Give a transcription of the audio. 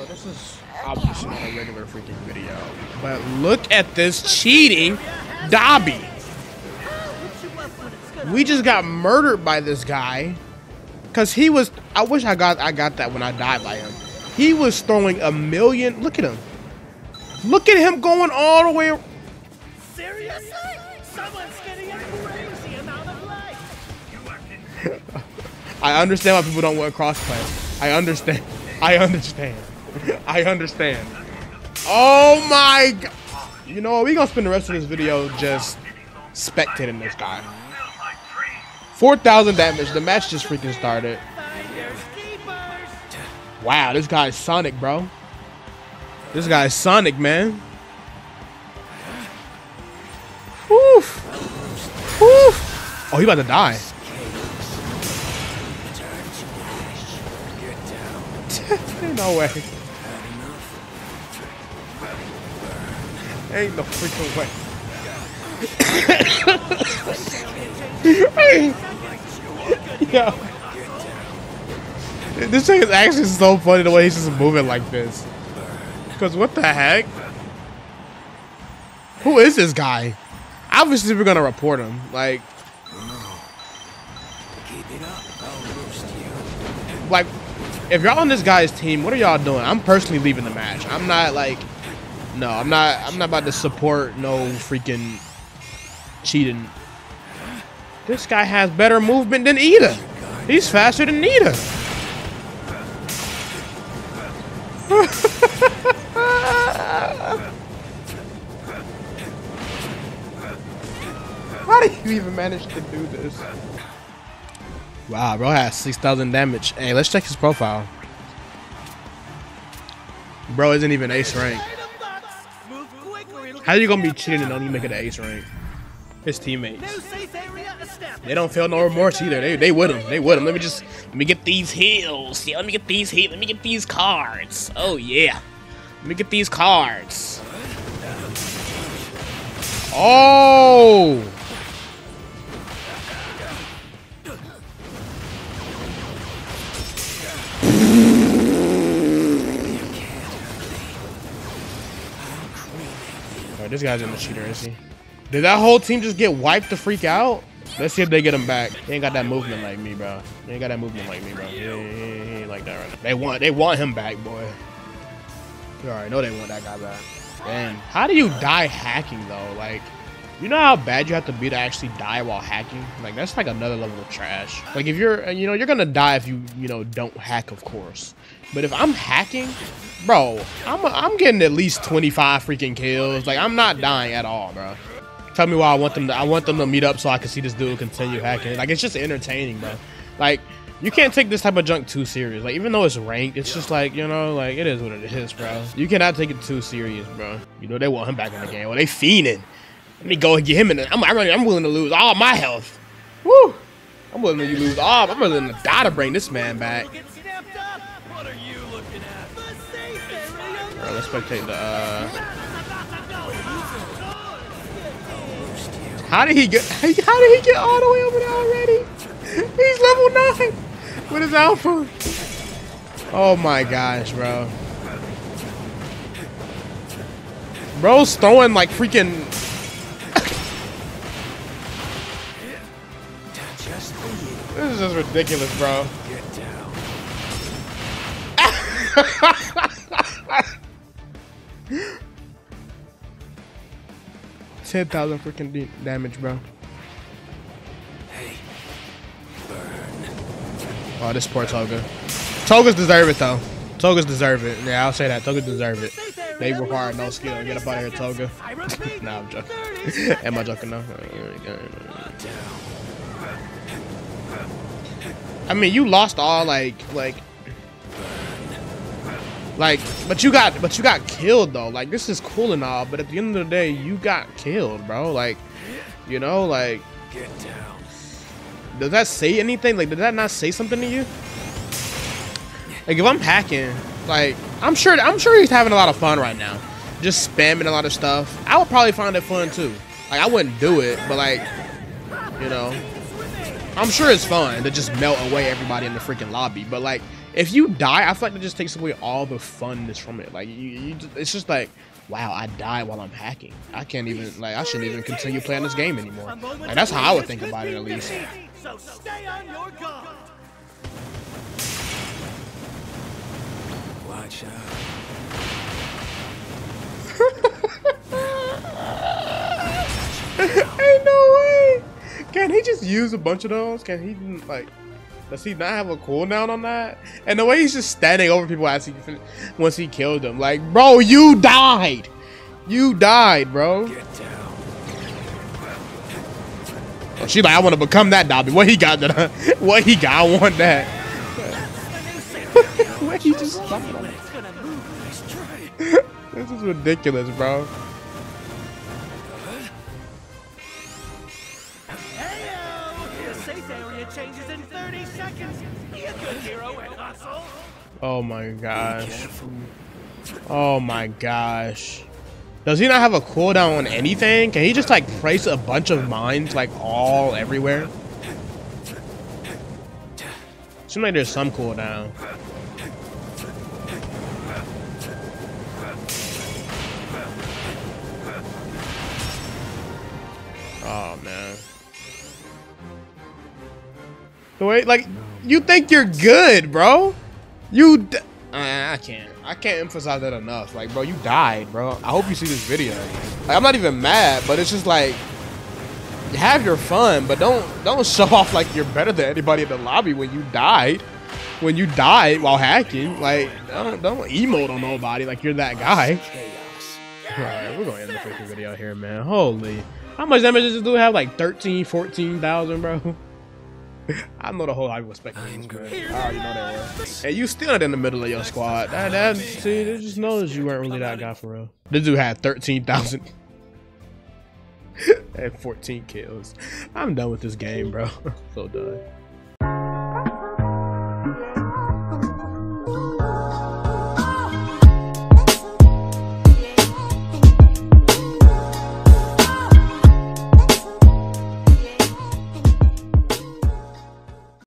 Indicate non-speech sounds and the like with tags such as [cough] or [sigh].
So this is obviously not a regular freaking video. But look at this cheating Dabi. We just got murdered by this guy. Cause he was I wish I got I got that when I died by him. He was throwing a million look at him. Look at him going all the way Seriously? Someone's getting a crazy amount of life. [laughs] I understand why people don't want crossplay. I understand. I understand. [laughs] I understand. Oh my god. You know what? We gonna spend the rest of this video just spectating this guy. 4,000 damage. The match just freaking started. Wow, this guy's Sonic, bro. This guy's Sonic, man. Woof. Woof. Oh, he about to die. [laughs] no way. Ain't no freaking way. [coughs] Yo. This thing is actually so funny the way he's just moving like this. Cause what the heck? Who is this guy? Obviously we're gonna report him. Like like if y'all on this guy's team, what are y'all doing? I'm personally leaving the match. I'm not like no, I'm not I'm not about to support no freaking cheating. This guy has better movement than Iida. He's faster than Iida. [laughs] How do you even manage to do this? Wow, bro has 6,000 damage. Hey, let's check his profile. Bro isn't even ace rank. How you gonna be cheating and only make it to ace rank? His teammates. New safe area established. They don't feel no remorse either. They they with him. They with him. Let me just let me get these heals. Yeah, let me get these heals. Let me get these cards. Oh yeah. Let me get these cards. Oh. Oh, this guy's in the cheater, is he? Did that whole team just get wiped to freak out? Let's see if they get him back. They ain't got that movement like me, bro. They ain't got that movement like me, bro. He- he- he ain't like that right now. They want they want him back, boy. You already know they want that guy back. Damn. How do you die hacking though? Like, you know how bad you have to be to actually die while hacking? Like that's like another level of trash. Like if you're you know, you're gonna die if you, you know, don't hack, of course. But if I'm hacking, bro, I'm I'm getting at least 25 freaking kills. Like I'm not dying at all, bro. Tell me why I want them to I want them to meet up so I can see this dude continue hacking. Like it's just entertaining, bro. Like you can't take this type of junk too serious. Like even though it's ranked, it's just like, you know, like it is what it is, bro. You cannot take it too serious, bro. You know they want him back in the game. Well, they fiending. Let me go and get him in the, I'm, I'm, I'm willing to lose all my health. Woo! I'm willing to lose all. I'm willing to die to bring this man back. What are you looking at? The safe area. Alright, let's spectate the uh How did he get how did he get all the way over there already? He's level nine with his alpha. Oh my gosh, bro. Bro's throwing like freaking This is just ridiculous, bro. Ten thousand freaking damage, bro. Oh, this poor Toga. Togas deserve it though. Togas deserve it. Yeah, I'll say that. Togas deserve it. They require no skill. Get up out of here, Toga. [laughs] Nah, I'm joking. [laughs] Am I joking though? I mean, you lost all like like like, but you got but you got killed though. Like this is cool and all, but at the end of the day, you got killed, bro. Like, you know, like. Does that say anything? Like, did that not say something to you? Like, if I'm hacking, like, I'm sure I'm sure he's having a lot of fun right now, just spamming a lot of stuff. I would probably find it fun too. Like, I wouldn't do it, but like, you know, I'm sure it's fun to just melt away everybody in the freaking lobby. But like, if you die, I feel like it just takes away all the funness from it. Like you, you just, it's just like, wow, I died while I'm hacking. I can't even like I shouldn't even continue playing this game anymore. Like that's how I would think about it at least. So stay on your guard. Watch out. [laughs] Can he just use a bunch of those? Can he like? Does he not have a cooldown on that? And the way he's just standing over people as he once he killed them, like, bro, you died. You died, bro. Get down. Oh, she like, I want to become that Dabi. What he got? That? [laughs] What he got? I want that. [laughs] what he just? [laughs] This is ridiculous, bro. Changes in 30 seconds. Be a good hero and hustle. Oh my gosh. Oh my gosh. Does he not have a cooldown on anything? Can he just like place a bunch of mines like all everywhere? Seems like there's some cooldown. Oh man. The way like you think you're good, bro? You I can't. I can't emphasize that enough. Like, bro, you died, bro. I hope you see this video. Like, I'm not even mad, but it's just like have your fun, but don't don't [laughs] show off like you're better than anybody in the lobby when you died. When you died while hacking, like don't don't emote on nobody like you're that guy. Alright, we're gonna end the freaking video here, man. Holy. How much damage does this dude have? Like 13, 14,000, bro? [laughs] [laughs] I know the whole lobby was this. I already know were. And you still not in the middle of your squad. That, that, see, they just knows you weren't really that guy for real. This dude had 13,000 [laughs] and 14 kills. I'm done with this game, bro. [laughs] so done.